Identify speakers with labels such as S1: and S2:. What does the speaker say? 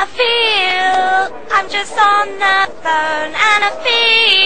S1: I feel I'm just on the phone and I feel